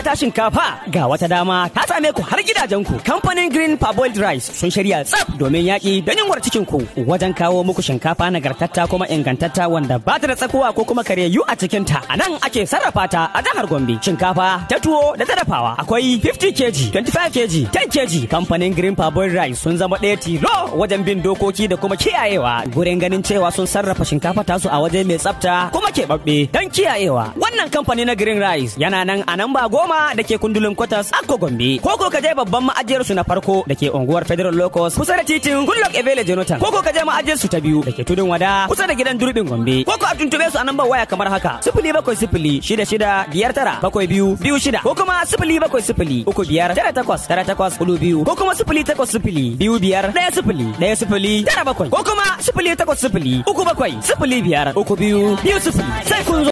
Mabukata shinkafa ga wata dama ta same ku har gidajenku. Kamfanin Green Parboiled Rice sun shirya tsaf domin yaƙi da yunwar cikin ku wajen kawo muku shinkafa nagartatta kuma ingantatta wanda ba ta da tsakuwa ko kuma karyayyu a cikin ta. A nan ake sarrafa ta a jihar Gombe. Shinkafa ta tuwo da ta dafawa akwai 50 kg, 25 kg, 10 kg. Kamfanin Green Parboiled Rice sun zama ɗaya tilo wajen bin dokoki da kuma kiyayewa gurin ganin cewa sun sarrafa shinkafa tasu a waje mai tsafta kuma keɓaɓɓe don kiyayewa. Wannan kamfani na Green Rice yana nan a nan ba goma da ke kundulin kwatas Akko Gombe. Ko ko ka je babban ma'ajiyar su na farko da ke unguwar Federal Locus kusa da titin Goodluck Ebele Jonathan. Ko ko ka je ma'ajiyar su ta biyu da ke tudun wada kusa da gidan Durbin Gombe. Ko ko a tuntube su a nan ba waya kamar haka. Sifili bakwai sifili shida shida biyar tara bakwai biyu biyu shida. Ko kuma sifili bakwai sifili uku biyar tara takwas tara takwas huɗu biyu. Ko kuma sifili takwas sifili biyu biyar ɗaya sifili ɗaya sifili tara bakwai. Ko kuma sifili takwas sifili uku bakwai sifili biyar uku biyu biyu sifili. Séculos